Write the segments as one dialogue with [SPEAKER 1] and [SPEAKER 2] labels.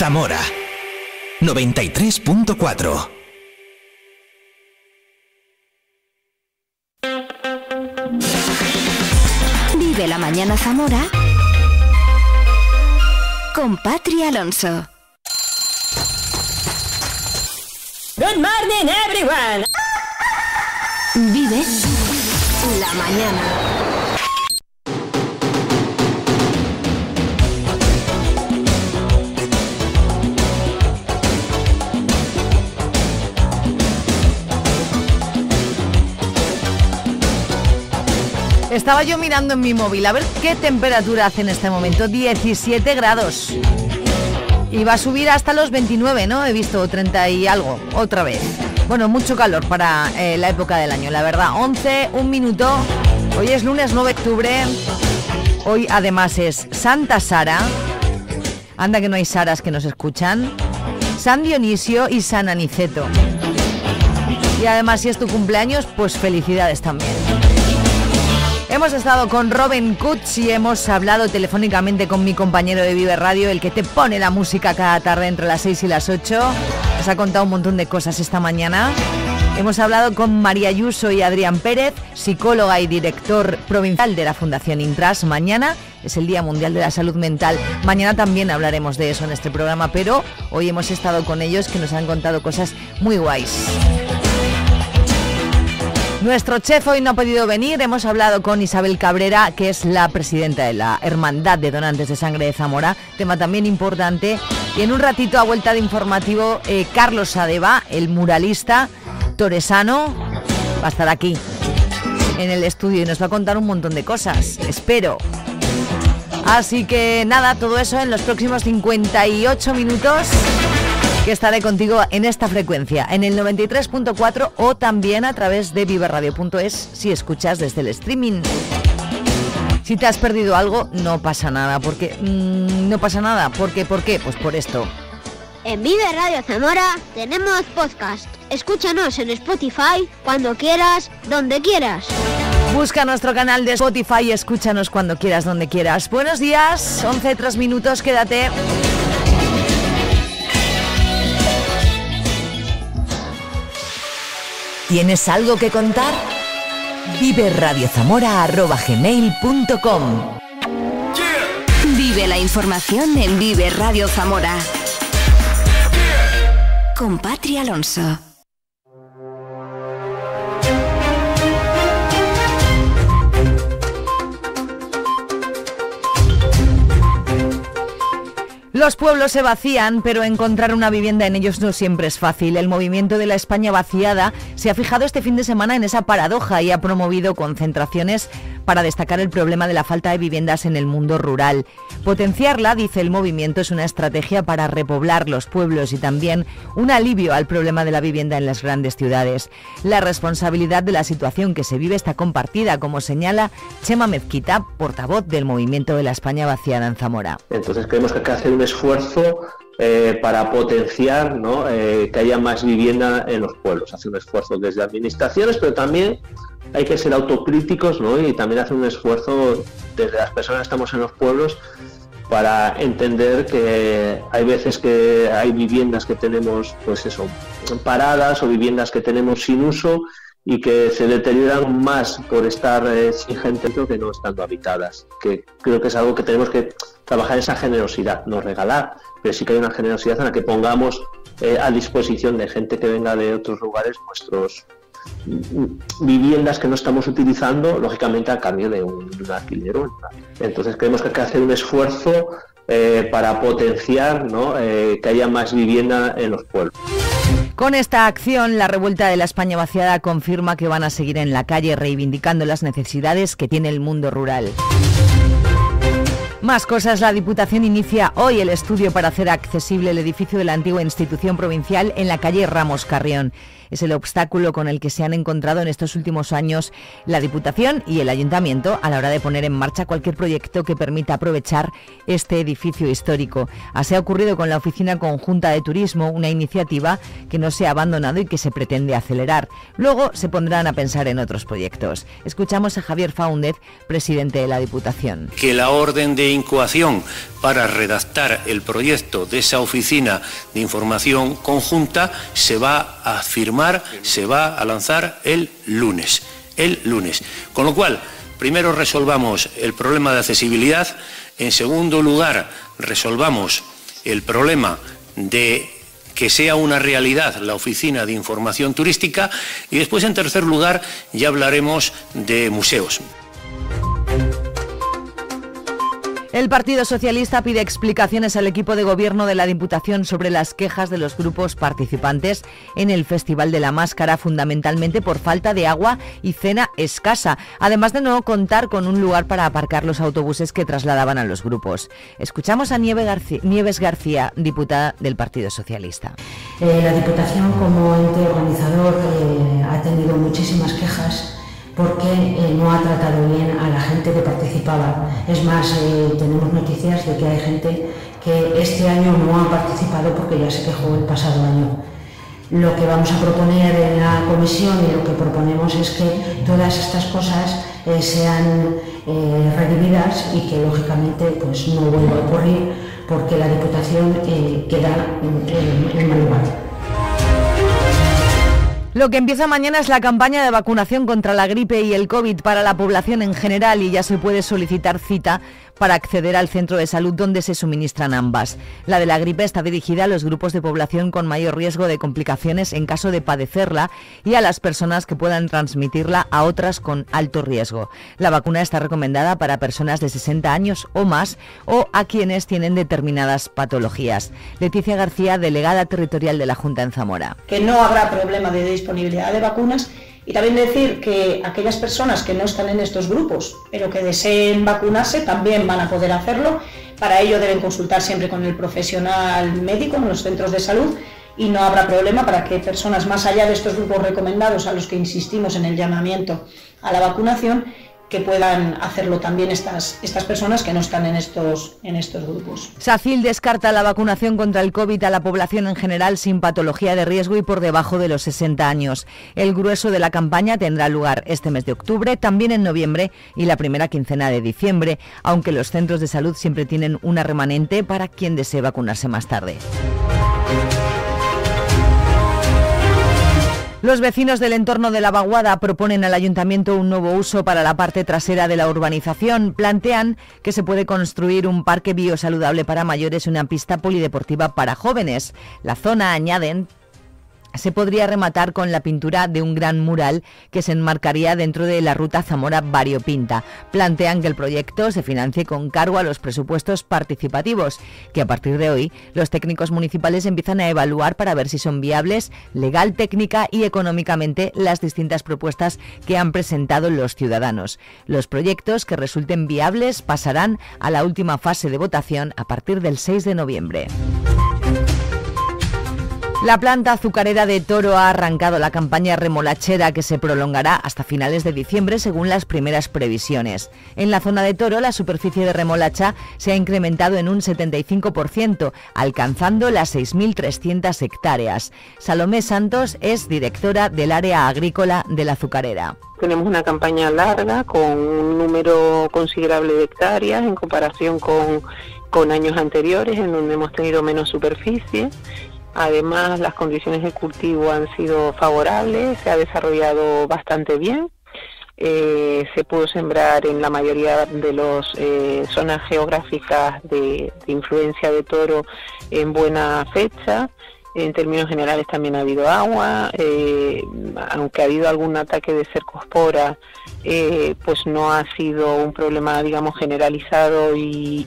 [SPEAKER 1] Zamora 93.4
[SPEAKER 2] Vive la mañana Zamora con Patri Alonso.
[SPEAKER 3] Good morning everyone.
[SPEAKER 2] Vive la mañana.
[SPEAKER 4] Estaba yo mirando en mi móvil a ver qué temperatura hace en este momento. 17 grados. Y va a subir hasta los 29, ¿no? He visto 30 y algo, otra vez. Bueno, mucho calor para eh, la época del año, la verdad. 11, un minuto. Hoy es lunes 9 de octubre. Hoy además es Santa Sara. Anda que no hay Saras que nos escuchan. San Dionisio y San Aniceto. Y además si es tu cumpleaños, pues felicidades también. Hemos estado con Robin y hemos hablado telefónicamente con mi compañero de Vive Radio, el que te pone la música cada tarde entre las 6 y las 8. Nos ha contado un montón de cosas esta mañana. Hemos hablado con María Ayuso y Adrián Pérez, psicóloga y director provincial de la Fundación Intras. Mañana es el Día Mundial de la Salud Mental. Mañana también hablaremos de eso en este programa, pero hoy hemos estado con ellos que nos han contado cosas muy guays. Nuestro chef hoy no ha podido venir. Hemos hablado con Isabel Cabrera, que es la presidenta de la Hermandad de Donantes de Sangre de Zamora. Tema también importante. Y en un ratito, a vuelta de informativo, eh, Carlos Sadeva, el muralista toresano, va a estar aquí en el estudio y nos va a contar un montón de cosas. Espero. Así que nada, todo eso en los próximos 58 minutos que estaré contigo en esta frecuencia, en el 93.4 o también a través de viverradio.es si escuchas desde el streaming. Si te has perdido algo, no pasa nada, porque mmm, no pasa nada, porque ¿por qué? Pues por esto.
[SPEAKER 5] En Vive Radio Zamora tenemos podcast. Escúchanos en Spotify cuando quieras, donde quieras.
[SPEAKER 4] Busca nuestro canal de Spotify y escúchanos cuando quieras, donde quieras. Buenos días, 11 3 minutos, quédate.
[SPEAKER 2] ¿Tienes algo que contar? Vive radiozamora.gmail.com Vive la información en Vive Radio Zamora. Con Patri Alonso.
[SPEAKER 4] Los pueblos se vacían, pero encontrar una vivienda en ellos no siempre es fácil. El movimiento de la España vaciada se ha fijado este fin de semana en esa paradoja y ha promovido concentraciones para destacar el problema de la falta de viviendas en el mundo rural. Potenciarla, dice el movimiento, es una estrategia para repoblar los pueblos y también un alivio al problema de la vivienda en las grandes ciudades. La responsabilidad de la situación que se vive está compartida, como señala Chema Mezquita, portavoz del movimiento de la España vaciada en Zamora.
[SPEAKER 6] Entonces creemos que hay que hacer un esfuerzo eh, para potenciar ¿no? eh, que haya más vivienda en los pueblos. Hacer un esfuerzo desde administraciones, pero también hay que ser autocríticos ¿no? y también hacer un esfuerzo desde las personas que estamos en los pueblos para entender que hay veces que hay viviendas que tenemos pues eso paradas o viviendas que tenemos sin uso y que se deterioran más por estar eh, sin gente dentro que no estando habitadas. Que creo que es algo que tenemos que trabajar esa generosidad, no regalar, pero sí que hay una generosidad en la que pongamos eh, a disposición de gente que venga de otros lugares nuestros mm, viviendas que no estamos utilizando, lógicamente a cambio de un, un alquiler. Entonces creemos que hay que hacer un esfuerzo eh, para potenciar ¿no? que haya más vivienda en los pueblos.
[SPEAKER 4] Con esta acción, la revuelta de la España vaciada confirma que van a seguir en la calle reivindicando las necesidades que tiene el mundo rural. Más cosas, la Diputación inicia hoy el estudio para hacer accesible el edificio de la antigua institución provincial en la calle Ramos Carrión. Es el obstáculo con el que se han encontrado en estos últimos años la Diputación y el Ayuntamiento a la hora de poner en marcha cualquier proyecto que permita aprovechar este edificio histórico. Así ha ocurrido con la Oficina Conjunta de Turismo, una iniciativa que no se ha abandonado y que se pretende acelerar. Luego se pondrán a pensar en otros proyectos. Escuchamos a Javier Faúndez, presidente de la Diputación.
[SPEAKER 7] Que la orden de
[SPEAKER 1] incoación para redactar el proyecto de esa oficina de información conjunta se va a firmar, se va a lanzar el lunes. El lunes. Con lo cual, primero resolvamos el problema de accesibilidad, en segundo lugar, resolvamos el problema de que sea una realidad la oficina de información turística y después, en tercer lugar, ya hablaremos de museos.
[SPEAKER 4] El Partido Socialista pide explicaciones al equipo de gobierno de la Diputación sobre las quejas de los grupos participantes en el Festival de la Máscara, fundamentalmente por falta de agua y cena escasa, además de no contar con un lugar para aparcar los autobuses que trasladaban a los grupos. Escuchamos a Nieves García, diputada del Partido Socialista.
[SPEAKER 7] Eh, la Diputación como ente organizador eh, ha tenido muchísimas quejas porque eh, no ha tratado bien a la gente que participaba. Es más, eh, tenemos noticias de que hay gente que este año no ha participado porque ya se quejó el pasado año. Lo que vamos a proponer en la comisión y lo que proponemos es que todas estas cosas eh, sean redimidas y que lógicamente pues, no vuelva a ocurrir porque la Diputación queda en, en mal lugar.
[SPEAKER 4] Lo que empieza mañana es la campaña de vacunación contra la gripe y el COVID para la población en general y ya se puede solicitar cita para acceder al centro de salud donde se suministran ambas. La de la gripe está dirigida a los grupos de población con mayor riesgo de complicaciones en caso de padecerla y a las personas que puedan transmitirla a otras con alto riesgo. La vacuna está recomendada para personas de 60 años o más o a quienes tienen determinadas patologías. Leticia García, delegada territorial de la Junta en Zamora.
[SPEAKER 8] Que no habrá problema de disponibilidad de vacunas y también decir que aquellas personas que no están en estos grupos, pero que deseen vacunarse, también van a poder hacerlo. Para ello deben consultar siempre con el profesional médico en los centros de salud y no habrá problema para que personas más allá de estos grupos recomendados a los que insistimos en el llamamiento a la vacunación que puedan hacerlo también estas, estas personas que no están en estos, en estos grupos.
[SPEAKER 4] SACIL descarta la vacunación contra el COVID a la población en general sin patología de riesgo y por debajo de los 60 años. El grueso de la campaña tendrá lugar este mes de octubre, también en noviembre y la primera quincena de diciembre, aunque los centros de salud siempre tienen una remanente para quien desee vacunarse más tarde. Los vecinos del entorno de la vaguada proponen al ayuntamiento un nuevo uso para la parte trasera de la urbanización. Plantean que se puede construir un parque biosaludable para mayores y una pista polideportiva para jóvenes. La zona, añaden, se podría rematar con la pintura de un gran mural que se enmarcaría dentro de la ruta Zamora Variopinta. Plantean que el proyecto se financie con cargo a los presupuestos participativos, que a partir de hoy los técnicos municipales empiezan a evaluar para ver si son viables legal, técnica y económicamente las distintas propuestas que han presentado los ciudadanos. Los proyectos que resulten viables pasarán a la última fase de votación a partir del 6 de noviembre. La planta azucarera de Toro ha arrancado la campaña remolachera que se prolongará hasta finales de diciembre según las primeras previsiones. En la zona de Toro la superficie de remolacha se ha incrementado en un 75%, alcanzando las 6.300 hectáreas. Salomé Santos es directora del área agrícola de la azucarera.
[SPEAKER 9] Tenemos una campaña larga con un número considerable de hectáreas en comparación con, con años anteriores en donde hemos tenido menos superficie Además, las condiciones de cultivo han sido favorables, se ha desarrollado bastante bien. Eh, se pudo sembrar en la mayoría de las eh, zonas geográficas de, influencia de toro en buena fecha. En términos generales también ha habido agua, eh, aunque ha habido algún ataque de cercospora, pues no ha sido un problema, digamos, generalizado y,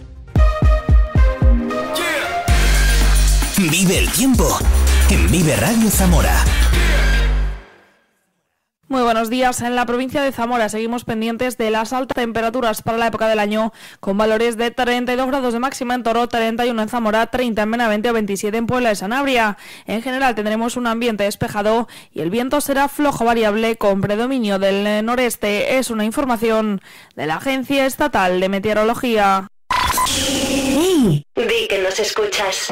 [SPEAKER 10] Vive el tiempo en Vive Radio Zamora.
[SPEAKER 11] Muy buenos días. En la provincia de Zamora seguimos pendientes de las altas temperaturas para la época del año, con valores de 32 grados de máxima en Toro, 31 en Zamora, 30 en Benavente o 27 en Puebla de Sanabria. En general tendremos un ambiente despejado y el viento será flojo variable con predominio del noreste. Es una información de la Agencia Estatal de Meteorología.
[SPEAKER 2] ¡Hey! Di que nos escuchas.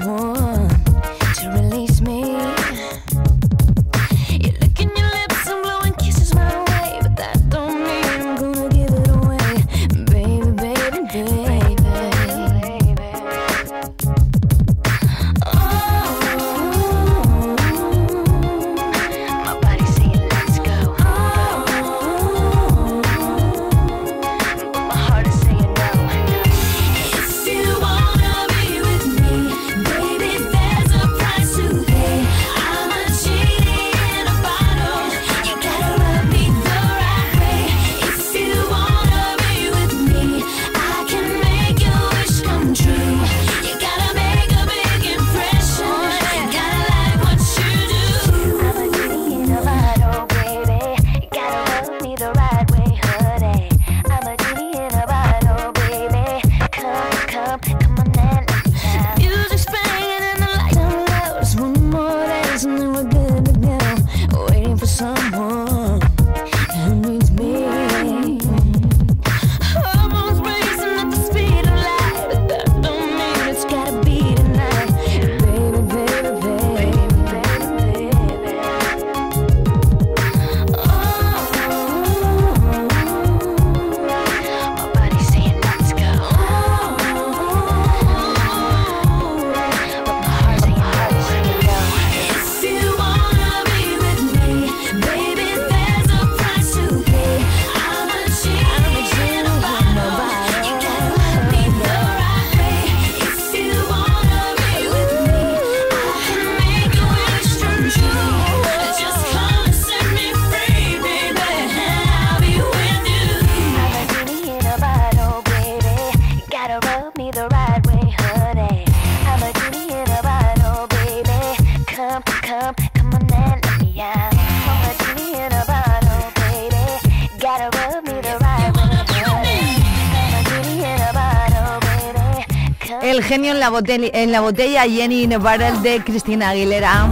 [SPEAKER 4] genio en la botella, Jenny in de Cristina Aguilera.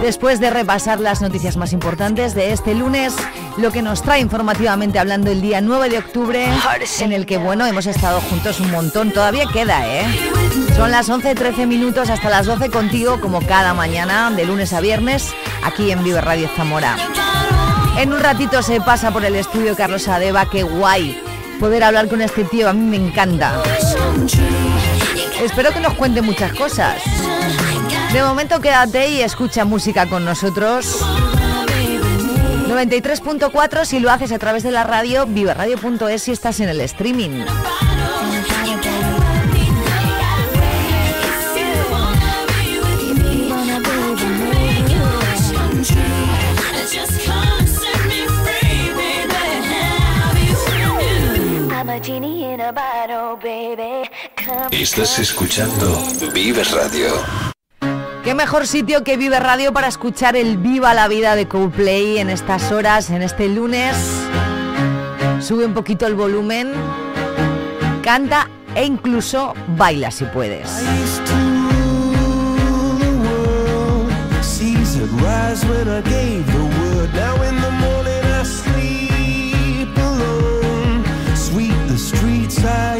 [SPEAKER 4] Después de repasar las noticias más importantes de este lunes, lo que nos trae informativamente hablando el día 9 de octubre, en el que, bueno, hemos estado juntos un montón, todavía queda, ¿eh? Son las 11.13 minutos hasta las 12 contigo, como cada mañana, de lunes a viernes, aquí en Vive Radio Zamora. En un ratito se pasa por el estudio Carlos Adeva, qué guay poder hablar con este tío, a mí me encanta. Espero que nos cuente muchas cosas. De momento quédate y escucha música con nosotros. 93.4 si lo haces a través de la radio, viveradio.es si estás en el streaming.
[SPEAKER 12] Estás escuchando Vive Radio.
[SPEAKER 4] Qué mejor sitio que Vive Radio para escuchar el Viva la Vida de Coldplay en estas horas, en este lunes. Sube un poquito el volumen, canta e incluso baila si puedes.
[SPEAKER 13] side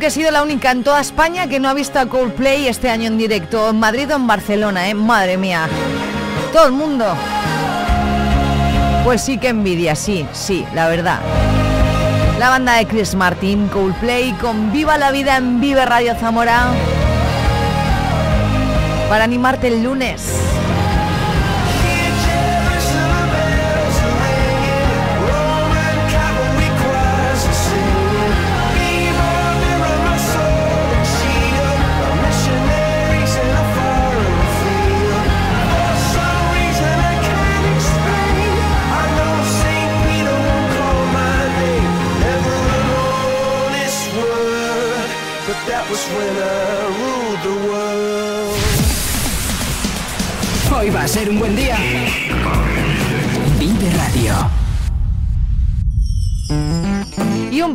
[SPEAKER 13] que he sido la única en toda España que no ha visto a Coldplay este año en directo, en Madrid o en Barcelona, ¿eh? Madre mía. Todo el mundo. Pues sí que envidia, sí, sí, la verdad. La banda de Chris Martin, Coldplay, con Viva la Vida en Vive Radio Zamora. Para animarte el lunes.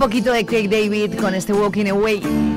[SPEAKER 13] Poquito de Craig David con este Walking Away.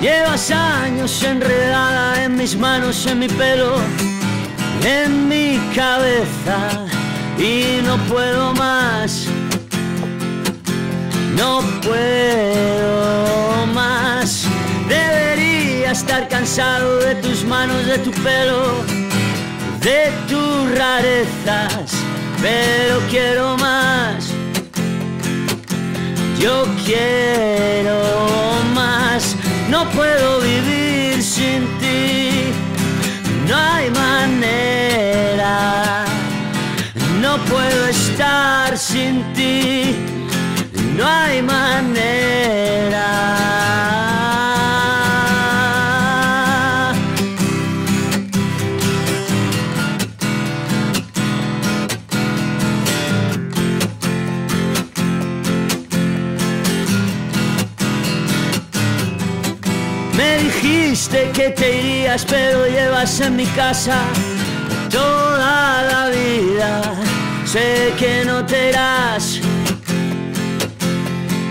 [SPEAKER 14] Llevas años enredada en mis manos, en mi pelo, en mi cabeza y no puedo más. No puedo más. Debería estar cansado de tus manos, de tu pelo, de tus rarezas, pero quiero más. Yo quiero no puedo vivir sin ti, no hay manera, no puedo estar sin ti, no hay manera. Dijiste que te irías, pero llevas en mi casa toda la vida. Sé que no te irás,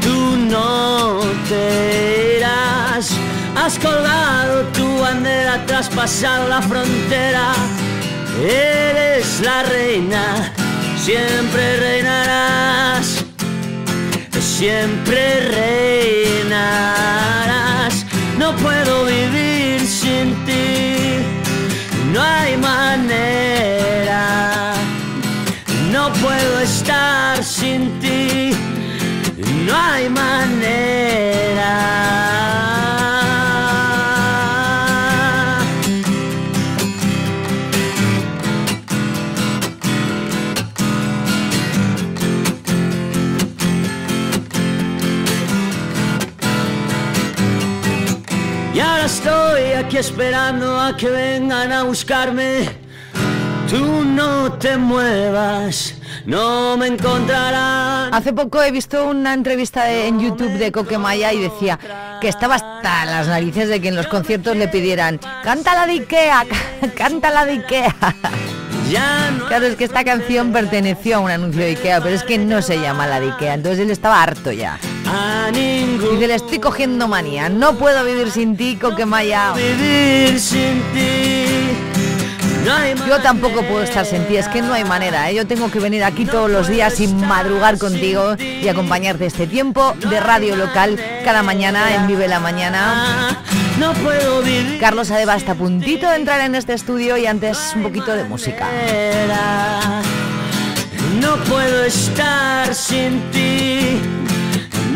[SPEAKER 14] tú no te irás. Has colgado tu bandera, traspasado la frontera. Eres la reina, siempre reinarás siempre reinarás. No puedo vivir no hay manera. No puedo estar sin ti, no hay manera. Esperando a que vengan a buscarme. Tú no te muevas, no me encontrarás.
[SPEAKER 4] Hace poco he visto una entrevista en YouTube de Coquemaya y decía que estaba hasta las narices de que en los conciertos le pidieran canta la de Ikea, canta la de Ikea. Claro, es que esta canción perteneció a un anuncio de Ikea, pero es que no se llama la de Ikea, entonces él estaba harto ya. Dice, le estoy cogiendo manía, no puedo vivir sin ti, Coquemaya.
[SPEAKER 14] Vivir sin ti. No hay
[SPEAKER 4] Yo tampoco puedo estar sin ti, es que no hay manera. ¿eh? Yo tengo que venir aquí todos los días y madrugar contigo y acompañarte este tiempo de radio local cada mañana en Vive la Mañana.
[SPEAKER 14] No puedo vivir.
[SPEAKER 4] Carlos Adeba está a puntito de entrar en este estudio y antes un poquito de música.
[SPEAKER 14] No puedo estar sin ti,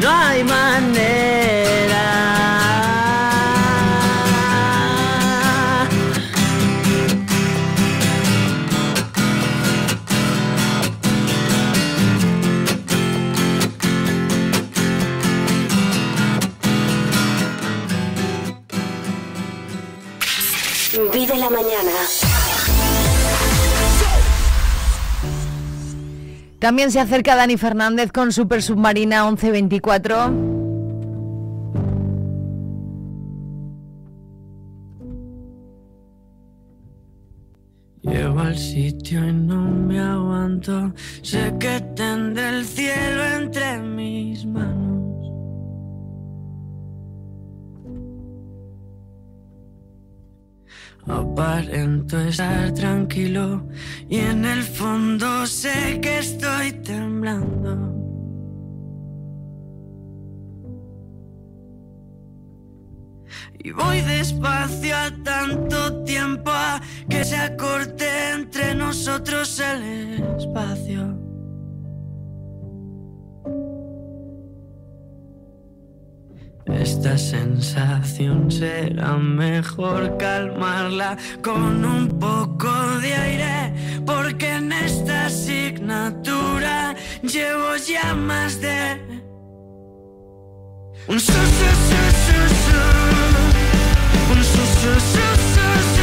[SPEAKER 14] no hay manera.
[SPEAKER 2] Vive la mañana.
[SPEAKER 4] También se acerca Dani Fernández con Super Submarina 1124.
[SPEAKER 14] Llego al sitio y no me aguanto. Sé que tendré el cielo entre mis manos. Aparento estar tranquilo y en el fondo sé que estoy temblando. Y voy despacio a tanto tiempo a que se acorte entre nosotros el espacio. Esta sensación será mejor calmarla con un poco de aire, porque en esta asignatura llevo ya más de un su, su, su. Un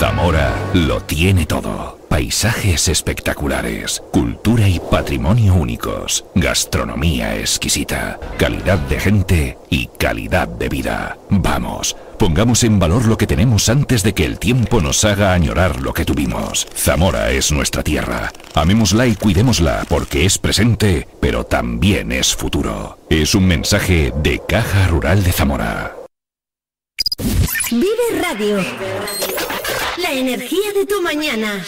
[SPEAKER 15] Zamora lo tiene todo. Paisajes espectaculares, cultura y patrimonio únicos, gastronomía exquisita, calidad de gente y calidad de vida. Vamos, pongamos en valor lo que tenemos antes de que el tiempo nos haga añorar lo que tuvimos. Zamora es nuestra tierra. Amémosla y cuidémosla porque es presente, pero también es futuro. Es un mensaje de Caja Rural de Zamora.
[SPEAKER 2] Vive Radio. La energía de tu mañana.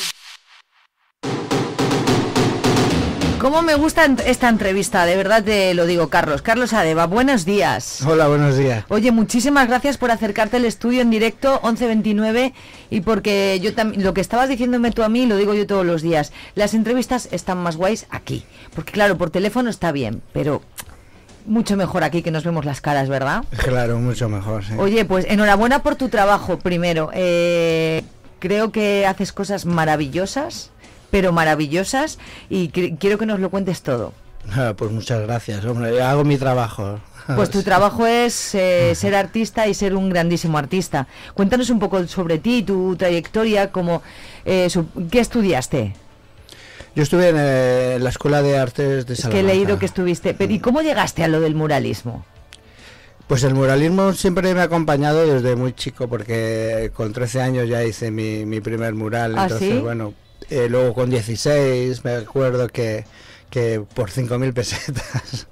[SPEAKER 4] ¿Cómo me gusta esta entrevista? De verdad te lo digo, Carlos. Carlos Adeba, buenos días.
[SPEAKER 16] Hola, buenos días.
[SPEAKER 4] Oye, muchísimas gracias por acercarte al estudio en directo 1129 y porque yo también lo que estabas diciéndome tú a mí lo digo yo todos los días. Las entrevistas están más guays aquí, porque claro, por teléfono está bien, pero mucho mejor aquí que nos vemos las caras, ¿verdad?
[SPEAKER 16] Claro, mucho mejor, sí.
[SPEAKER 4] Oye, pues enhorabuena por tu trabajo, primero. Eh, creo que haces cosas maravillosas, pero maravillosas, y quiero que nos lo cuentes todo.
[SPEAKER 16] Ah, Pues muchas gracias, hombre. Hago mi trabajo.
[SPEAKER 4] Pues tu trabajo es eh, ser artista y ser un grandísimo artista. Cuéntanos un poco sobre ti, tu trayectoria, como, eh, ¿qué estudiaste?
[SPEAKER 16] Yo estuve en eh, la Escuela de Artes de
[SPEAKER 4] Es
[SPEAKER 16] Salamanca.
[SPEAKER 4] que he leído que estuviste. Pero ¿y cómo llegaste a lo del muralismo?
[SPEAKER 16] Pues el muralismo siempre me ha acompañado desde muy chico, porque con 13 años ya hice mi, mi primer mural.
[SPEAKER 4] ¿Ah,
[SPEAKER 16] entonces,
[SPEAKER 4] sí?
[SPEAKER 16] bueno, eh, luego con 16 me acuerdo que, que por 5.000 pesetas.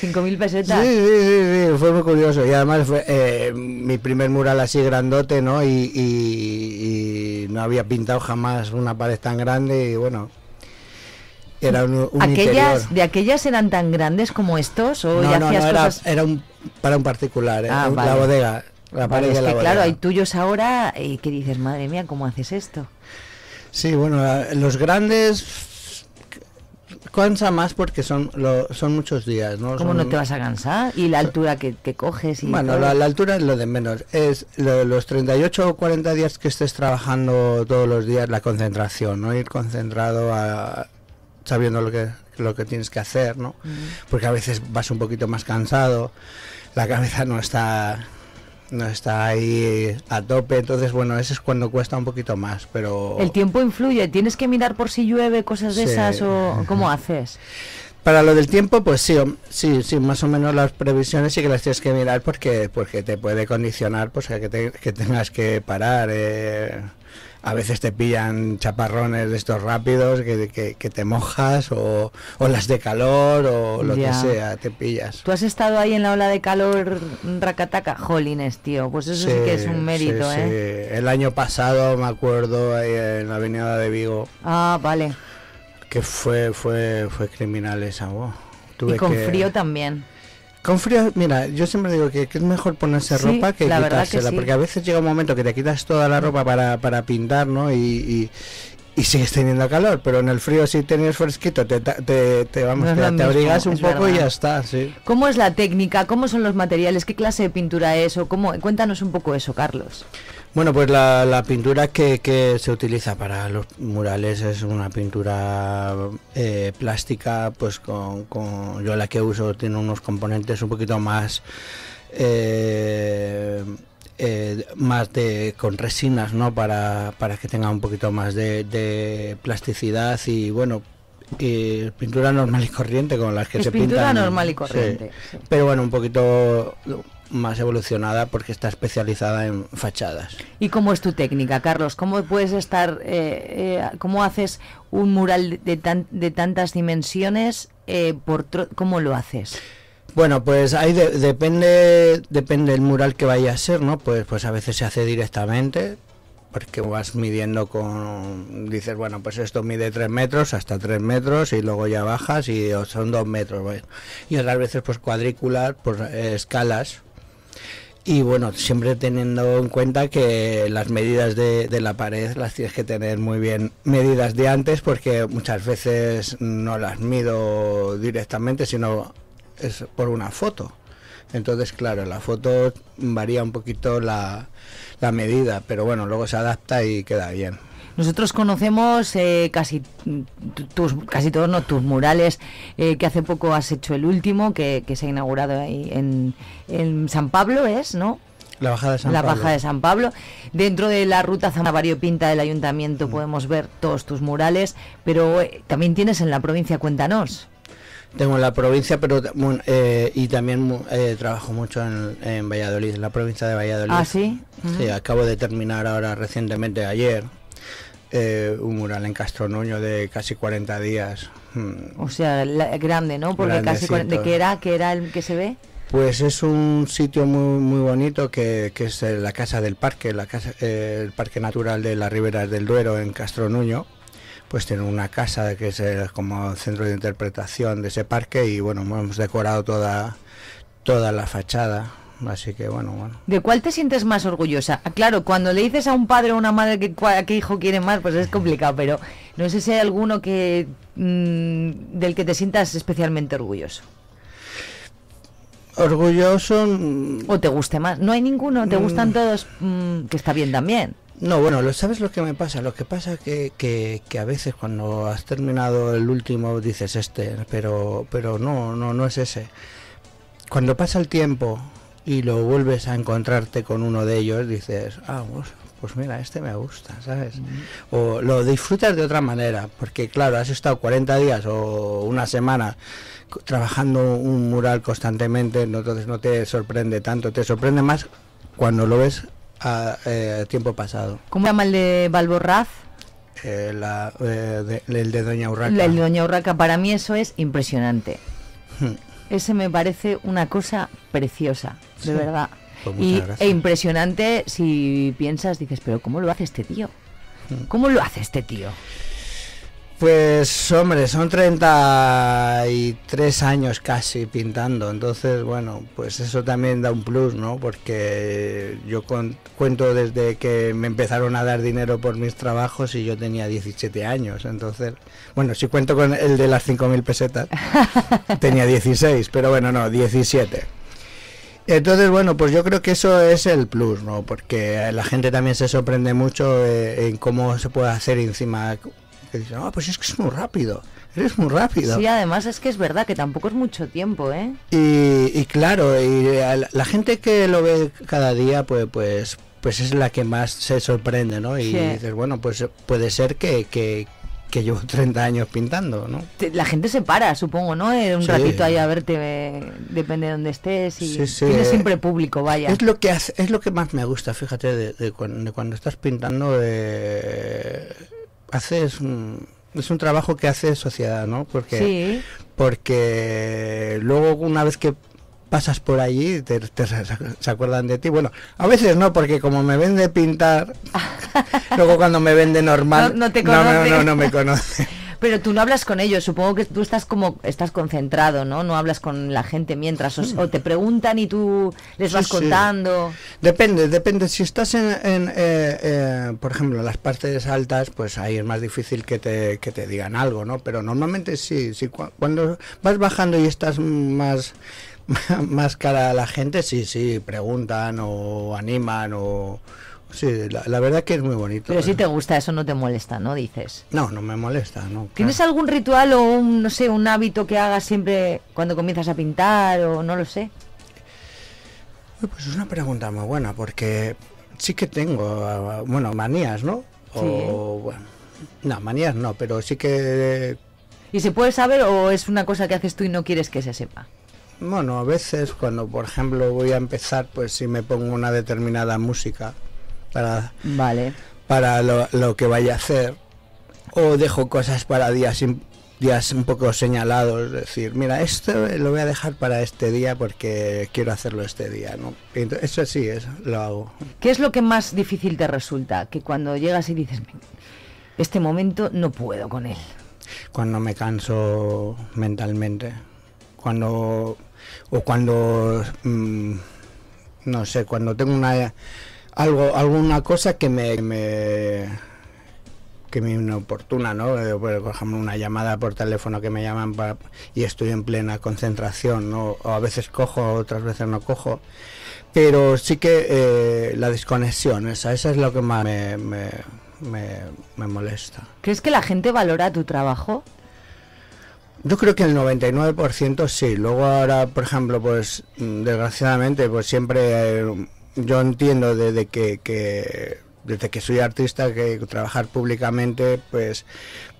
[SPEAKER 4] ¿5.000
[SPEAKER 16] Sí,
[SPEAKER 4] pesetas?
[SPEAKER 16] sí, sí, sí, fue muy curioso. Y además fue eh, mi primer mural así grandote, ¿no? Y, y- y no había pintado jamás una pared tan grande y bueno, era un, un
[SPEAKER 4] ¿Aquellas,
[SPEAKER 16] interior.
[SPEAKER 4] ¿De aquellas eran tan grandes como estos? ¿O
[SPEAKER 16] No,
[SPEAKER 4] ya
[SPEAKER 16] no,
[SPEAKER 4] hacías
[SPEAKER 16] no, era un, para un particular, eh,
[SPEAKER 4] Ah,
[SPEAKER 16] la bodega, la pared
[SPEAKER 4] Vale, es
[SPEAKER 16] de la
[SPEAKER 4] que
[SPEAKER 16] bodega.
[SPEAKER 4] claro, hay tuyos ahora y que dices, madre mía, ¿cómo haces esto?
[SPEAKER 16] Sí, bueno, eh, los grandes cansa más porque son lo- son muchos días, ¿no?
[SPEAKER 4] ¿Cómo
[SPEAKER 16] Son-
[SPEAKER 4] no te vas a cansar? Y la altura que, que coges y
[SPEAKER 16] Bueno, la, la altura es lo de menos. Es lo- los 38 o 40 días que estés trabajando todos los días, la concentración, ¿no? Ir concentrado a, sabiendo lo que, lo que tienes que hacer, ¿no? Porque a veces vas un poquito más cansado, la cabeza no está no está ahí a tope, entonces bueno, ese es cuando cuesta un poquito más, pero
[SPEAKER 4] El tiempo influye, tienes que mirar por si llueve, cosas de
[SPEAKER 16] Sí.
[SPEAKER 4] esas o cómo haces.
[SPEAKER 16] Para lo del tiempo, pues sí, sí, sí, más o menos las previsiones sí que las tienes que mirar porque, porque te puede condicionar pues a que, te- que tengas que parar. eh, a veces te pillan chaparrones de estos rápidos que, que- que te mojas o, o las de calor o lo
[SPEAKER 4] Ya.
[SPEAKER 16] que sea, te pillas.
[SPEAKER 4] ¿Tú has estado ahí en la ola de calor racataca? Jolines, tío, pues eso sí, que es un mérito,
[SPEAKER 16] sí,
[SPEAKER 4] ¿eh?
[SPEAKER 16] sí. El año pasado me acuerdo en la avenida de Vigo
[SPEAKER 4] Ah, vale.
[SPEAKER 16] que fue fue fue criminal esa. wow. Tuve
[SPEAKER 4] y con
[SPEAKER 16] que-
[SPEAKER 4] frío también.
[SPEAKER 16] Con frío, mira, yo siempre digo que, que es mejor ponerse
[SPEAKER 4] Sí,
[SPEAKER 16] ropa que quitársela,
[SPEAKER 4] sí.
[SPEAKER 16] porque a veces llega un momento que te quitas toda la ropa para, para pintar, ¿no? Y, y, y sigues teniendo calor, pero en el frío si tienes fresquito, te, te, te, vamos,
[SPEAKER 4] No
[SPEAKER 16] te,
[SPEAKER 4] mismo,
[SPEAKER 16] abrigas un poco y ya está, sí.
[SPEAKER 4] ¿Cómo es la técnica? ¿Cómo son los materiales? ¿Qué clase de pintura es? O cómo... Cuéntanos un poco eso, Carlos.
[SPEAKER 16] Bueno, pues la, la pintura que, que se utiliza para los murales es una pintura eh, plástica, pues con, con- yo la que uso tiene unos componentes un poquito más eh, eh, más de con resinas, ¿no? Para, para que tenga un poquito más de, de plasticidad y bueno. y pintura normal y corriente con las que
[SPEAKER 4] Es
[SPEAKER 16] se
[SPEAKER 4] pintura
[SPEAKER 16] pintan
[SPEAKER 4] normal y
[SPEAKER 16] sí.
[SPEAKER 4] corriente, sí.
[SPEAKER 16] pero bueno un poquito más evolucionada porque está especializada en fachadas
[SPEAKER 4] ¿Y cómo es tu técnica, Carlos? ¿Cómo puedes estar, eh, eh, cómo haces un mural de, tan- de tantas dimensiones? eh, por tro- ¿Cómo lo haces?
[SPEAKER 16] Bueno, pues ahí de- depende depende del mural que vaya a ser, ¿no? Pues pues a veces se hace directamente porque vas midiendo con dices bueno pues esto mide 3 metros hasta 3 metros y luego ya bajas y son 2 metros bueno. y otras veces pues cuadrículas por eh, escalas Y bueno, siempre teniendo en cuenta que las medidas de, de la pared las tienes que tener muy bien medidas de antes porque muchas veces no las mido directamente, sino es por una foto. Entonces, claro, la foto varía un poquito la, la medida, pero bueno, luego se adapta y queda bien.
[SPEAKER 4] Nosotros conocemos eh, casi mm, tu- tus, casi todos no, tus murales, eh, que hace poco has hecho el último, que, que se ha inaugurado ahí en, en San Pablo, ¿es? ¿No?
[SPEAKER 16] La bajada de San
[SPEAKER 4] la
[SPEAKER 16] Pablo.
[SPEAKER 4] Baja de San Pablo. Dentro de la ruta Zamora Pinta del
[SPEAKER 16] Mm.
[SPEAKER 4] Ayuntamiento podemos ver todos tus murales, pero eh, también tienes en la provincia, cuéntanos.
[SPEAKER 16] Tengo en la provincia, pero mu- eh, y también eh, trabajo mucho en, en Valladolid, en la provincia de Valladolid.
[SPEAKER 4] Ah, ¿sí?
[SPEAKER 16] Acabo de terminar ahora recientemente, ayer, eh, un mural en Castro Nuño de casi 40 días. Mm,
[SPEAKER 4] O sea, la- grande, ¿no? Porque casi... ¿De qué era? ¿Qué era el que se ve?
[SPEAKER 16] Pues es un sitio muy muy bonito que, que es eh, la casa del parque, la casa, eh, el parque natural de las Riberas del Duero en Castro Nuño. Pues tiene una casa que es eh, como centro de interpretación de ese parque y bueno, hemos decorado toda toda la fachada, así que bueno, bueno.
[SPEAKER 4] ¿De cuál te sientes más orgullosa? Ah, Claro, cuando le dices a un padre o una madre que qué hijo quiere más, pues es complicado, pero no sé si hay alguno que mm, del que te sientas especialmente orgulloso.
[SPEAKER 16] Orgulloso. mm,
[SPEAKER 4] ¿O te guste más? No hay ninguno, te
[SPEAKER 16] Mm.
[SPEAKER 4] gustan todos, que está bien también.
[SPEAKER 16] No, bueno, lo, ¿sabes lo que me pasa? Lo que pasa que, que, que a veces cuando has terminado el último dices este, pero, pero no, no, no es ese. Cuando pasa el tiempo y lo vuelves a encontrarte con uno de ellos, dices, ah, pues, pues mira, este me gusta, ¿sabes? O lo disfrutas de otra manera, porque claro, has estado 40 días o una semana trabajando un mural constantemente, entonces no te sorprende tanto, te sorprende más cuando lo ves a eh, tiempo pasado.
[SPEAKER 4] ¿Cómo se llama el de Balborraz?
[SPEAKER 16] Eh, la, eh, de- el de Doña Urraca.
[SPEAKER 4] El de Doña Urraca, para mí eso es impresionante. Ese me parece una cosa preciosa, de verdad.
[SPEAKER 16] Pues
[SPEAKER 4] y, e impresionante si piensas, dices, pero ¿cómo lo hace este tío?
[SPEAKER 16] Hmm.
[SPEAKER 4] ¿Cómo lo hace este tío?
[SPEAKER 16] Pues hombre, son 33 años casi pintando, entonces bueno, pues eso también da un plus, ¿no? Porque yo con- cuento desde que me empezaron a dar dinero por mis trabajos y yo tenía 17 años, entonces, bueno, si cuento con el de las 5.000 pesetas, tenía 16, pero bueno, no, 17. Entonces, bueno, pues yo creo que eso es el plus, ¿no? Porque la gente también se sorprende mucho eh, en cómo se puede hacer encima. Que dicen, ah, pues es que es muy rápido, eres muy rápido.
[SPEAKER 4] Sí, además es que es verdad que tampoco es mucho tiempo, ¿eh?
[SPEAKER 16] Y, y claro, y la, la gente que lo ve cada día, pues, pues, pues es la que más se sorprende, ¿no? Y
[SPEAKER 4] Sí.
[SPEAKER 16] dices, bueno, pues puede ser que, que, que llevo 30 años pintando, ¿no?
[SPEAKER 4] La gente se para, supongo, ¿no? Eh, un
[SPEAKER 16] Sí.
[SPEAKER 4] ratito ahí a verte, eh, depende de dónde estés y
[SPEAKER 16] Sí, sí,
[SPEAKER 4] tienes siempre público, vaya.
[SPEAKER 16] Es lo que hace, es lo que más me gusta, fíjate, de, de cuan- de cuando, estás pintando, eh, haces un- es un trabajo que hace sociedad, ¿no? Porque
[SPEAKER 4] Sí.
[SPEAKER 16] porque luego una vez que pasas por allí te, te se, acuerdan de ti. Bueno, a veces no, porque como me ven de pintar, luego cuando me ven de normal,
[SPEAKER 4] No- no te
[SPEAKER 16] no, no,
[SPEAKER 4] conocen.
[SPEAKER 16] no, no me conocen.
[SPEAKER 4] Pero tú no hablas con ellos, supongo que tú estás como, estás concentrado, ¿no? No hablas con la gente mientras, o, o te preguntan y tú les vas
[SPEAKER 16] Sí, sí.
[SPEAKER 4] contando.
[SPEAKER 16] Depende, depende. Si estás en, en, eh, eh, por ejemplo, en las partes altas, pues ahí es más difícil que te, que te digan algo, ¿no? Pero normalmente sí, sí cu- cuando vas bajando y estás más, más cara a la gente, sí, sí, preguntan o animan o... Sí, la, la verdad que es muy bonito.
[SPEAKER 4] Pero si te gusta, eso no te molesta, ¿no? Dices.
[SPEAKER 16] No, no me molesta, ¿no?
[SPEAKER 4] ¿Tienes algún ritual o un, no sé, un hábito que hagas siempre cuando comienzas a pintar o no lo sé?
[SPEAKER 16] Pues es una pregunta muy buena, porque sí que tengo, ah, bueno, manías, ¿no? O, bueno, no, manías no, pero sí que,
[SPEAKER 4] ¿Y se puede saber o es una cosa que haces tú y no quieres que se sepa?
[SPEAKER 16] bueno, a veces cuando, por ejemplo, voy a empezar, pues si me pongo una determinada música para,
[SPEAKER 4] Vale.
[SPEAKER 16] para lo, lo que vaya a hacer, o dejo cosas para días, días un poco señalados, decir, mira, esto lo voy a dejar para este día porque quiero hacerlo este día, ¿no? Eso sí, es, lo hago.
[SPEAKER 4] ¿Qué es lo que más difícil te resulta? Que cuando llegas y dices, "Me- este momento no puedo con él.
[SPEAKER 16] cuando me canso mentalmente, cuando o cuando mm, no sé, cuando tengo una algo alguna cosa que me, me que me inoportuna, ¿no? Eh, Por ejemplo, una llamada por teléfono que me llaman pa- y estoy en plena concentración, ¿no? O a veces cojo, otras veces no cojo. Pero sí que eh, la desconexión, esa, esa es lo que más me, me, me- me molesta.
[SPEAKER 4] ¿Crees que la gente valora tu trabajo?
[SPEAKER 16] Yo creo que el 99% sí. Luego ahora, por ejemplo, pues desgraciadamente, pues siempre eh, yo entiendo desde que, que- desde que soy artista que trabajar públicamente, pues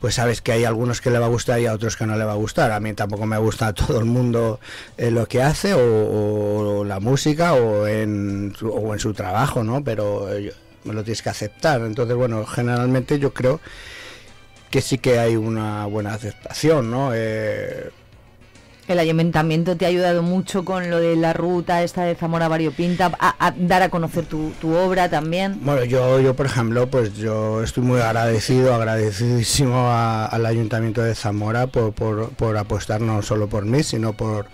[SPEAKER 16] pues sabes que hay algunos que le va a gustar y a otros que no le va a gustar. A mí tampoco me gusta a todo el mundo eh, lo que hace o, la música o en o en su trabajo, ¿no? Pero eh, lo tienes que aceptar. Entonces, bueno, generalmente yo creo que sí que hay una buena aceptación, ¿no? Eh,
[SPEAKER 4] El ayuntamiento te ha ayudado mucho con lo de la ruta esta de Zamora Variopinta, a, a dar a conocer tu, tu obra también.
[SPEAKER 16] Bueno, yo, yo por ejemplo, pues yo estoy muy agradecido, agradecidísimo al Ayuntamiento de Zamora por, por, por apostar no solo por mí, sino por,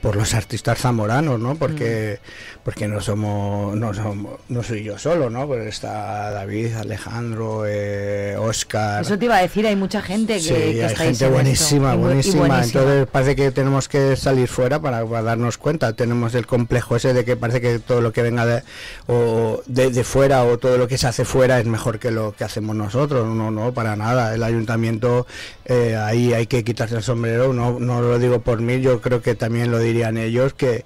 [SPEAKER 16] por los artistas zamoranos, ¿no? Porque, porque no somos, no somos, no soy yo solo, ¿no? Pues está David, Alejandro, eh, Oscar.
[SPEAKER 4] Eso te iba a decir, hay mucha gente que,
[SPEAKER 16] Sí,
[SPEAKER 4] que
[SPEAKER 16] hay gente buenísima, buenísima.
[SPEAKER 4] buenísima.
[SPEAKER 16] Entonces parece que tenemos que salir fuera para, para darnos cuenta. Tenemos el complejo ese de que parece que todo lo que venga de, o de, de fuera o todo lo que se hace fuera es mejor que lo que hacemos nosotros. No, no, para nada. El ayuntamiento eh, ahí hay que quitarse el sombrero. No, no lo digo por mí, yo creo que también lo dirían ellos que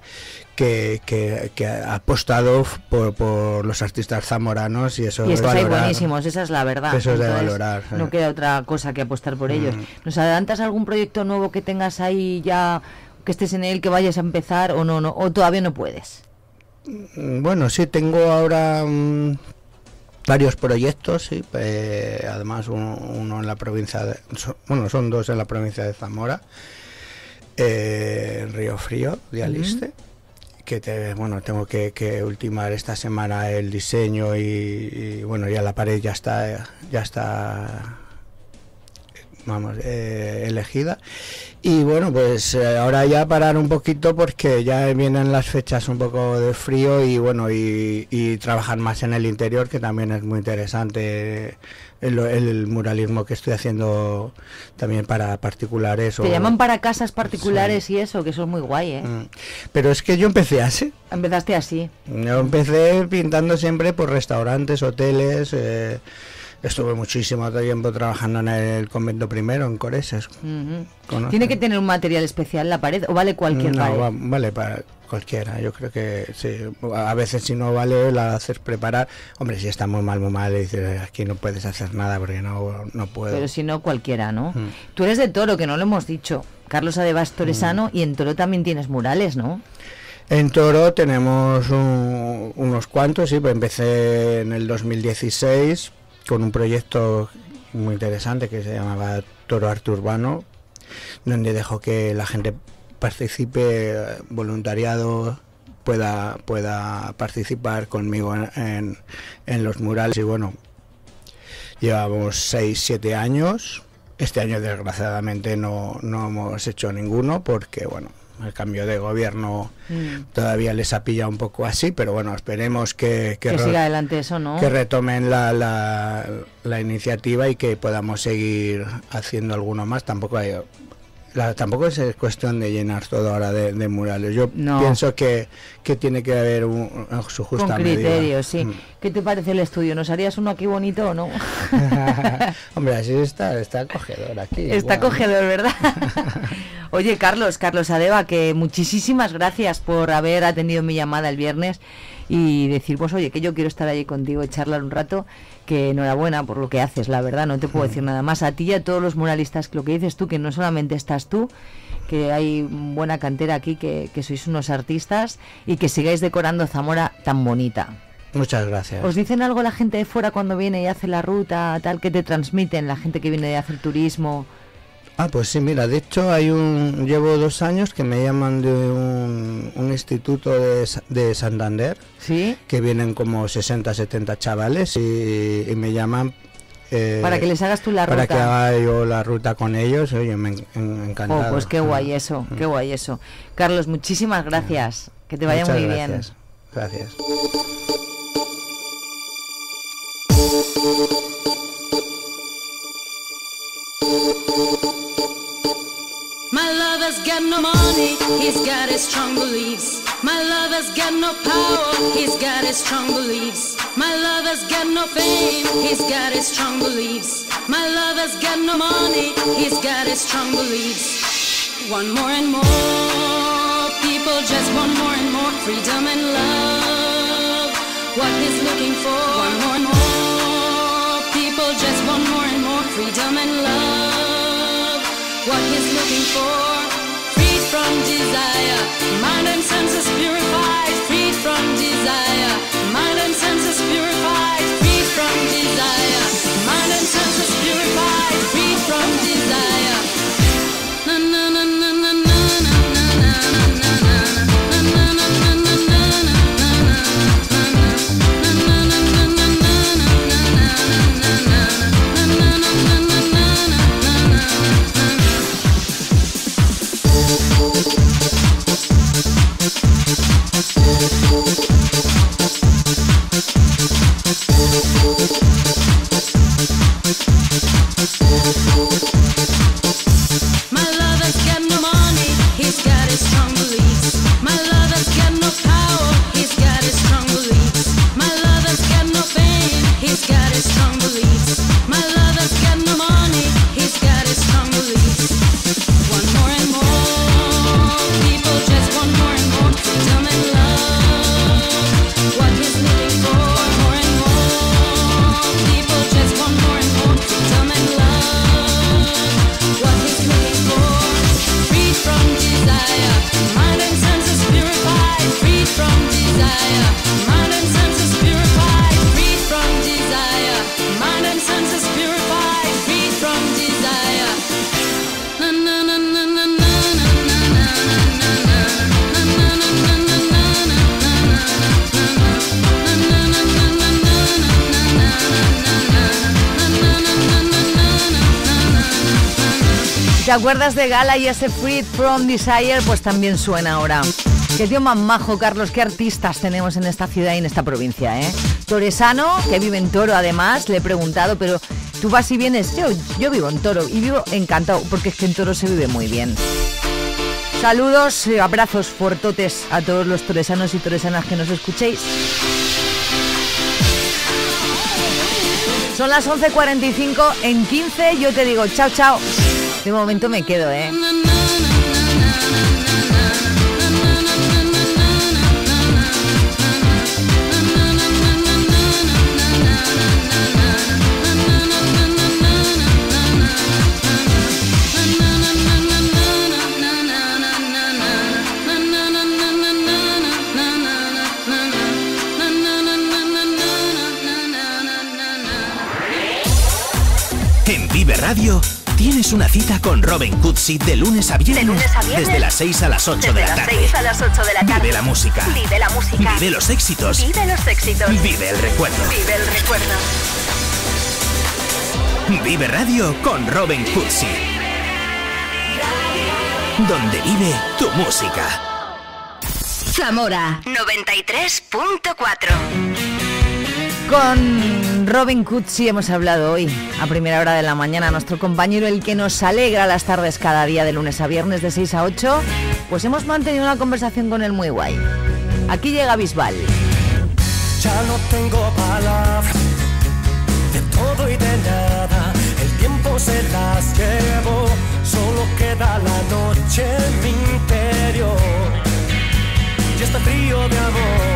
[SPEAKER 16] que, que, que ha apostado por, por los artistas zamoranos y eso
[SPEAKER 4] Y
[SPEAKER 16] es
[SPEAKER 4] estos hay
[SPEAKER 16] valorar.
[SPEAKER 4] buenísimos, esa es la verdad.
[SPEAKER 16] Eso es de valorar,
[SPEAKER 4] No queda otra cosa que apostar por ellos.
[SPEAKER 16] Mm.
[SPEAKER 4] ¿Nos adelantas algún proyecto nuevo que tengas ahí ya, que estés en él, que vayas a empezar o no, no o todavía no puedes?
[SPEAKER 16] Mm, Bueno, sí, tengo ahora mm, varios proyectos, sí, eh, además uno, uno en la provincia de, so- bueno, son dos en la provincia de Zamora, eh, en Río Frío, de Aliste, que te, bueno, tengo que, que ultimar esta semana el diseño y, y, bueno, ya la pared ya está, ya está vamos, eh, elegida. Y bueno, pues eh, ahora ya parar un poquito porque ya vienen las fechas un poco de frío y bueno, y, y trabajar más en el interior, que también es muy interesante el, el muralismo que estoy haciendo también para particulares.
[SPEAKER 4] Te
[SPEAKER 16] o-
[SPEAKER 4] llaman para casas particulares y eso, que eso es muy guay, ¿eh?
[SPEAKER 16] Mm. Pero es que yo empecé así.
[SPEAKER 4] Empezaste así.
[SPEAKER 16] Yo empecé pintando siempre por restaurantes, hoteles. eh, estuve muchísimo tiempo trabajando en el convento primero, en Coreses.
[SPEAKER 4] ¿Tiene que tener un material especial la pared o vale cualquier
[SPEAKER 16] no,
[SPEAKER 4] pared?
[SPEAKER 16] va- vale para cualquiera. Yo creo que sí. A veces si no vale la haces preparar. Hombre, si está muy mal, muy mal, y dices aquí no puedes hacer nada porque no, no puedo.
[SPEAKER 4] Pero si no, cualquiera, ¿no?
[SPEAKER 16] Mm.
[SPEAKER 4] Tú eres de Toro, que no lo hemos dicho. Carlos Adebas Toresano, y en Toro también tienes murales, ¿no?
[SPEAKER 16] En Toro tenemos un- unos cuantos, sí, pues empecé en el 2016 con un proyecto muy interesante que se llamaba Toro Arte Urbano, donde dejo que la gente participe, voluntariado, pueda, pueda participar conmigo en, en- en los murales y bueno, llevamos 6, 7 años. Este año desgraciadamente no, no hemos hecho ninguno porque bueno, el cambio de gobierno
[SPEAKER 4] Mm.
[SPEAKER 16] todavía les ha pillado un poco así, pero bueno, esperemos que,
[SPEAKER 4] Que, siga adelante eso, ¿no?
[SPEAKER 16] que retomen la, la, la iniciativa y que podamos seguir haciendo alguno más. Tampoco hay, la- tampoco es cuestión de llenar todo ahora de, de murales. Yo
[SPEAKER 4] No.
[SPEAKER 16] pienso que, que tiene que haber un, su justa
[SPEAKER 4] Con
[SPEAKER 16] medida.
[SPEAKER 4] criterios, sí.
[SPEAKER 16] Mm.
[SPEAKER 4] ¿Qué te parece el estudio? ¿Nos harías uno aquí bonito o no?
[SPEAKER 16] Hombre, así está, está acogedor aquí.
[SPEAKER 4] Está acogedor, ¿verdad? Oye, Carlos, Carlos Adeba, que muchísimas gracias por haber atendido mi llamada el viernes y decir, pues oye, que yo quiero estar allí contigo y charlar un rato, que enhorabuena por lo que haces, la verdad, no te puedo decir nada más. A ti y a todos los muralistas, que lo que dices tú, que no solamente estás tú, que hay buena cantera aquí, que, que sois unos artistas y que sigáis decorando Zamora tan bonita.
[SPEAKER 16] Muchas gracias.
[SPEAKER 4] ¿Os dicen algo la gente de fuera cuando viene y hace la ruta, tal, que te transmiten, la gente que viene de hacer turismo?
[SPEAKER 16] Ah, pues sí, mira, de hecho hay un, llevo dos años que me llaman de un, un instituto de, de Santander,
[SPEAKER 4] ¿Sí?
[SPEAKER 16] que vienen como 60, 70 chavales y, y me llaman... eh,
[SPEAKER 4] Para que les hagas tú la
[SPEAKER 16] para
[SPEAKER 4] ruta.
[SPEAKER 16] que haga yo la ruta con ellos, oye, me en- en- encantado.
[SPEAKER 4] Oh, pues qué
[SPEAKER 16] Mm.
[SPEAKER 4] guay eso, qué guay eso. Carlos, muchísimas gracias. Que te vaya
[SPEAKER 16] Muchas
[SPEAKER 4] muy
[SPEAKER 16] gracias.
[SPEAKER 4] bien.
[SPEAKER 16] Gracias.
[SPEAKER 17] My lover's got no money, he's got his strong beliefs. My lover's got no power, he's got his strong beliefs. My lover's got no fame, he's got his strong beliefs. My lover's got no money, he's got his strong beliefs. One more and more, people just want more and more freedom and love. What he's looking for, for.
[SPEAKER 4] Acuerdas de Gala y ese Free From Desire? Pues también suena ahora. Qué tío más majo, Carlos, qué artistas tenemos en esta ciudad y en esta provincia, ¿eh? Toresano, que vive en Toro además, le he preguntado, pero tú vas y vienes, yo, yo vivo en Toro y vivo encantado, porque es que en Toro se vive muy bien. Saludos, eh, abrazos fuertotes a todos los toresanos y toresanas que nos escuchéis. Son las 11.45, en 15 yo te digo chao, chao. De momento me quedo, ¿eh?
[SPEAKER 10] Radio tienes una cita con Robin Cutsi de lunes a viernes,
[SPEAKER 2] De lunes a viernes.
[SPEAKER 10] desde las 6 a las 8 de
[SPEAKER 2] Desde
[SPEAKER 10] la
[SPEAKER 2] las
[SPEAKER 10] tarde.
[SPEAKER 2] 6 a las 8 de la tarde.
[SPEAKER 10] Vive la música.
[SPEAKER 2] Vive la música.
[SPEAKER 10] Vive los éxitos.
[SPEAKER 2] Vive los éxitos.
[SPEAKER 10] Vive el recuerdo.
[SPEAKER 2] Vive el recuerdo.
[SPEAKER 10] Vive Radio con Robin Cutsi. Donde vive tu música.
[SPEAKER 2] Zamora 93.4.
[SPEAKER 4] Con Robin Cutsi hemos hablado hoy, a primera hora de la mañana, nuestro compañero, el que nos alegra las tardes cada día de lunes a viernes de 6 a 8, pues hemos mantenido una conversación con él muy guay. Aquí llega Bisbal.
[SPEAKER 13] Ya no tengo palabras de todo y de nada. El tiempo se las llevó, solo queda la noche en mi interior. Y este frío de amor.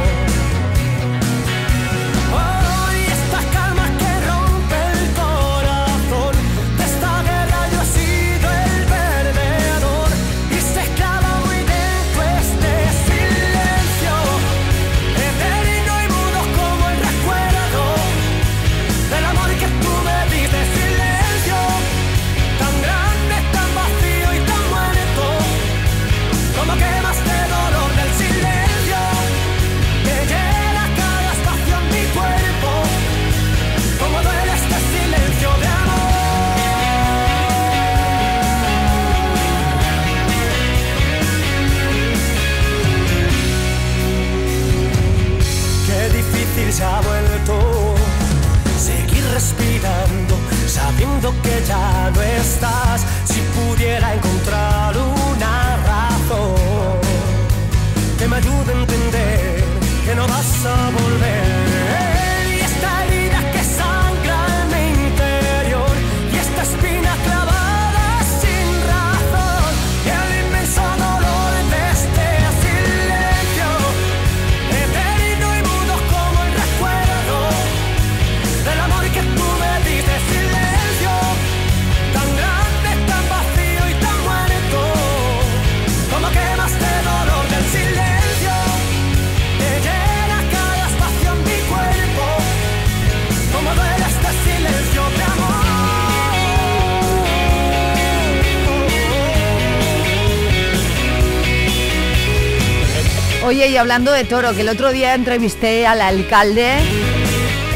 [SPEAKER 4] hablando de toro, que el otro día entrevisté al alcalde.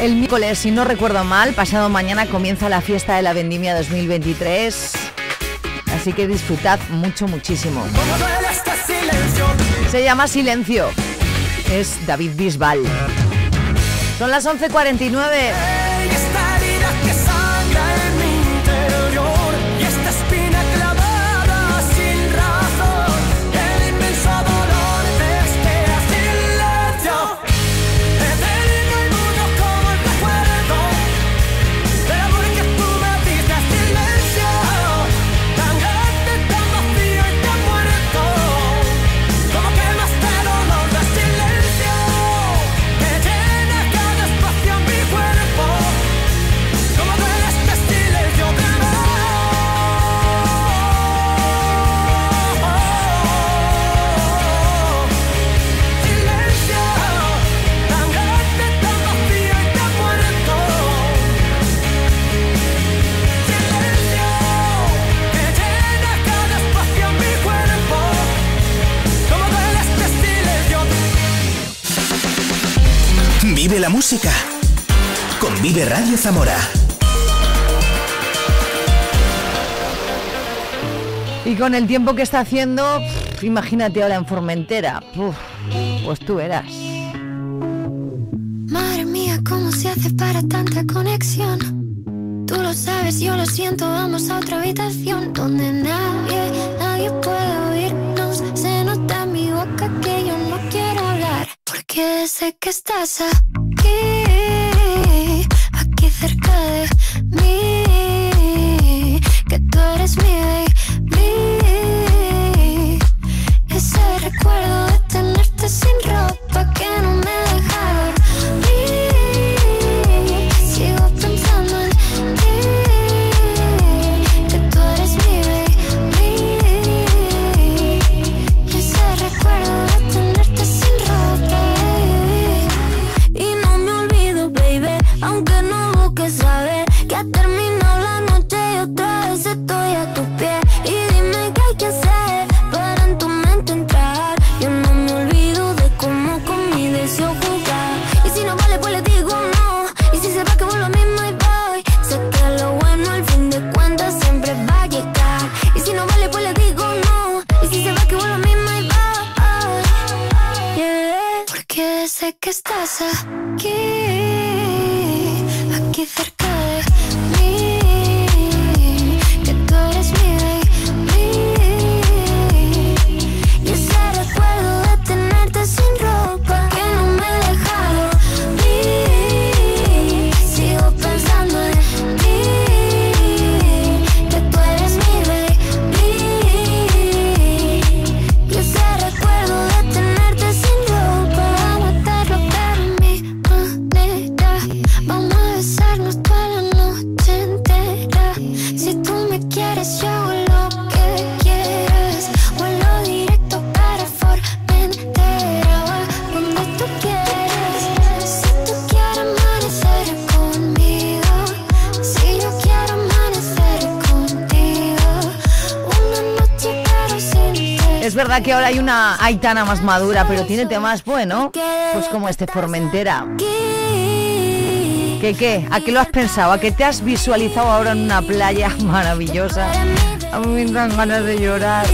[SPEAKER 4] El miércoles, si no recuerdo mal, pasado mañana comienza la fiesta de la vendimia 2023. Así que disfrutad mucho, muchísimo. Se llama Silencio. Es David Bisbal. Son las 11.49.
[SPEAKER 10] la música. Convive Radio Zamora.
[SPEAKER 4] Y con el tiempo que está haciendo, imagínate ahora en Formentera. Uf, pues tú eras.
[SPEAKER 18] Madre mía, ¿cómo se hace para tanta conexión? Tú lo sabes, yo lo siento, vamos a otra habitación donde nadie, nadie puede oírnos. Se nota en mi boca que yo no quiero hablar, porque sé que estás a... cerca de que
[SPEAKER 4] ahora hay una Aitana más madura, pero tiene temas bueno, pues como este Formentera. ¿Qué qué? ¿A qué lo has pensado? ¿A qué te has visualizado ahora en una playa maravillosa? A mí me dan ganas de llorar.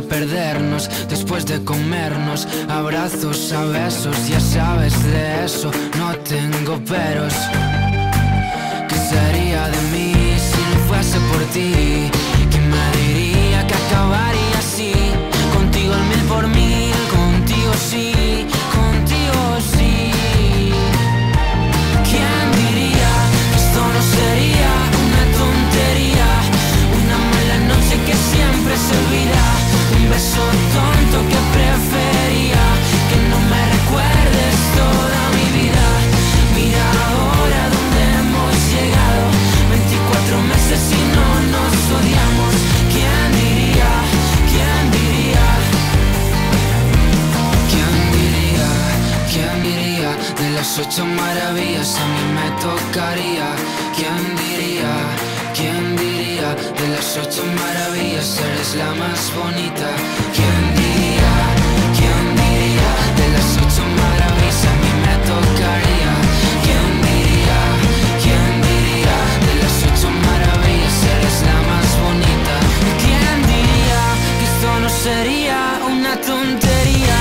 [SPEAKER 18] De
[SPEAKER 17] perdernos, después de comernos, abrazos a besos, ya sabes de eso, no tengo peros. ¿Qué sería de mí si no fuese por ti? Ocho maravillas a mí me tocaría. ¿Quién diría? ¿Quién diría? De las ocho maravillas eres la más bonita. ¿Quién diría? ¿Quién diría? De las ocho maravillas a mí me tocaría. ¿Quién diría? ¿Quién diría? De las ocho maravillas eres la más bonita. ¿Quién diría que esto no sería una tontería?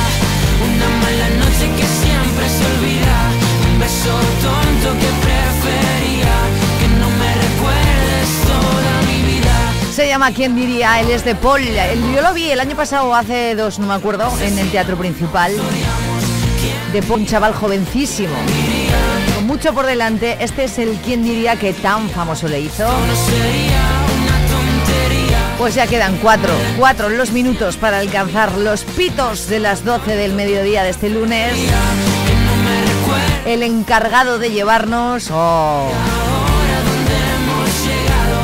[SPEAKER 17] Una mala noche que siempre se olvida. Beso tonto que prefería que no me recuerdes toda mi vida.
[SPEAKER 4] Se llama ¿Quién diría? Él es de Paul. Yo lo vi el año pasado, hace dos, no me acuerdo, en el teatro principal. De Paul, un chaval jovencísimo. Con mucho por delante. Este es el ¿Quién diría que tan famoso le hizo? Pues ya quedan cuatro, cuatro los minutos para alcanzar los pitos de las 12 del mediodía de este lunes. El encargado de llevarnos... Oh,
[SPEAKER 17] Hemos llegado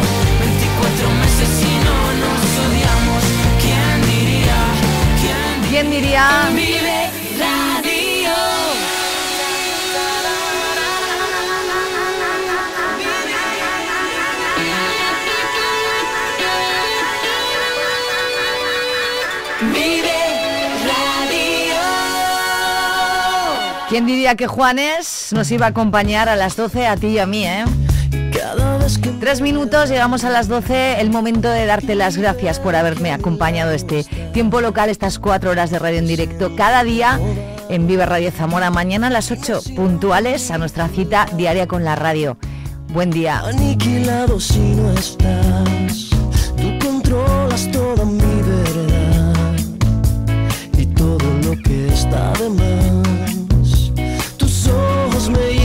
[SPEAKER 17] ¿Quién diría
[SPEAKER 4] que Juanes nos iba a acompañar a las 12 a ti y a mí, eh? Tres minutos, llegamos a las 12, el momento de darte las gracias por haberme acompañado este tiempo local, estas cuatro horas de radio en directo, cada día en Vive Radio Zamora, mañana a las 8, puntuales a nuestra cita diaria con la radio. Buen día.
[SPEAKER 13] Aniquilado si no estás, tú controlas toda mi verdad y todo lo que está de más. Tus ojos me